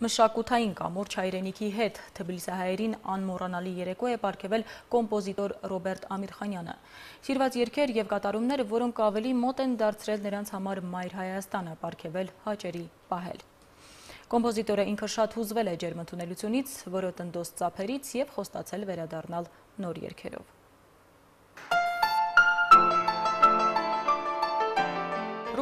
Մշակութային կամուրջ հայրենիքի հետ Թբիլիսահայերին անմոռանալի երեկո է պարգևել կոմպոզիտոր Ռոբերտ Ամիրխանյանը։ Սիրված երկեր եւ կատարումները, որոնք ավելի մոտ են դարձրել նրանց համար Մայր Հայաստանը, պարգևել հաճերի պահել։ Կոմպոզիտորը ինքը շատ հուզվել է ջերմընդունելությունից, որը տնդոս ծափերից եւ խոստացել վերադառնալ նոր երկերով։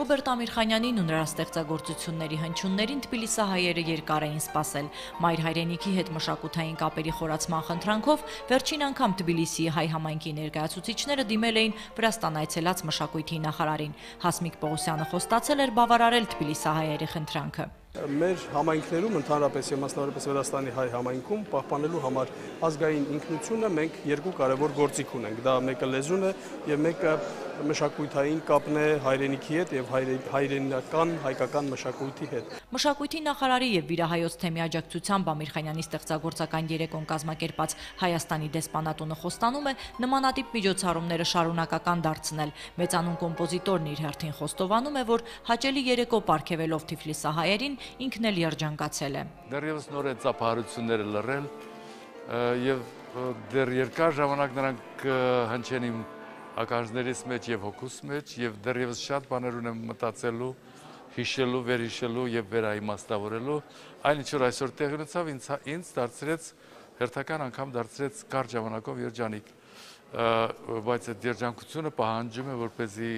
Ռոբերտ Ամիրխանյանին ու նրա ստեղծագործությունների հնչյուններին Թբիլիսահայերը երկար էին սպասել։ Մայր հայրենիքի հետ մշակութային կապերի խորացման խնդրանքով վերջին անգամ Թբիլիսիի հայ համայնքի ներկայացուցիչները դիմել էին Վրաստան այցելած մշակույթի նախարարին։ Հասմիկ Պողոսյանը խոստացել էր բավարարել Թբիլիսահայերի խնդրանքը մեր համայնքներում ընդհանրապես եւ մասնավորապես Վրաստանի հայ համայնքում պահպանելու համար ազգային ինքնությունը մենք երկու կարևոր գործիք ունենք։ Դա մեկը լեզուն է եւ մեկը մշակութային կապն է հայրենիքի հետ եւ հայրենական հայկական մշակույթի հետ։ Մշակույթի նախարարի եւ Վիրահայոց թեմի աջակցությամբ Ամիրխանյանի ստեղծագործական երեկոն կազմակերպած Հայաստանի դեսպանատունը խոստանում է նմանատիպ միջոցառումները շարունակական դարձնել։ Մեծանուն կոմպոզիտորն իր հերթին խոստովանում է, որ հաճելի երեկո ապարգևելով Թիֆլիսահայերին ինքն էլ երջանկացել է։ Դեռևս նոր է ծափահարությունները լռել եւ դեռ երկար ժամանակ նրանք հնչեն իմ ականջներից մեջ եւ հոգուս մեջ եւ դեռևս շատ բաներ ունեմ մտածելու, հիշելու, վերհիշելու եւ վերաիմաստավորելու, այն ինչ որ այսօր տեղի ունեցավ, ինձ ինձ դարձրեց հերթական անգամ դարձրեց կարճ ժամանակով երջանիկ բայց այդ երջանկությունը պահանջում է որպեսզի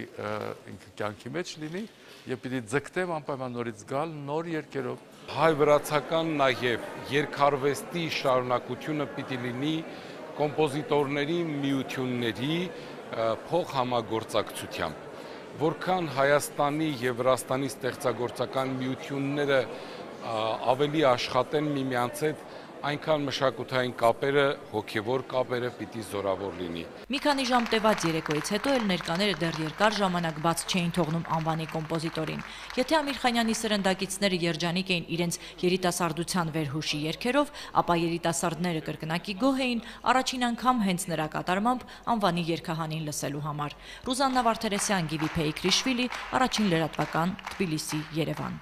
ինքը կյանքի մեջ լինի եւ պիտի ձգտեմ անպայման նորից գալ նոր երկերով հայ վրացական նաեւ երկարվեստի շարունակությունը պիտի լինի կոմպոզիտորների միությունների փոխհամագործակցությամբ որքան Հայաստանի եւ Վրաստանի ստեղծագործական միությունները ավելի աշխատեն միմյանց հետ այնքան մշակութային կապերը, հոգևոր կապերը պիտի զորավոր լինի։ Մի քանի ժամ տևած երեկոից հետո էլ ներկաները դեռ երկար ժամանակ բաց չէին թողնում անվանի կոմպոզիտորին։ Եթե Ամիրխանյանի սրնդակիցները երջանիկ էին իրենց երիտասարդության վերհուշի երգերով, ապա երիտասարդները կրկնակի գոհ էին առաջին անգամ հենց նրա կատարմամբ անվանի երգահանին լսելու համար։ Ռուզաննա Վարդերեսյան, Գիվի Փեյքրիշվիլի, առաջին լրատվական, Թբիլիսի, Երևան։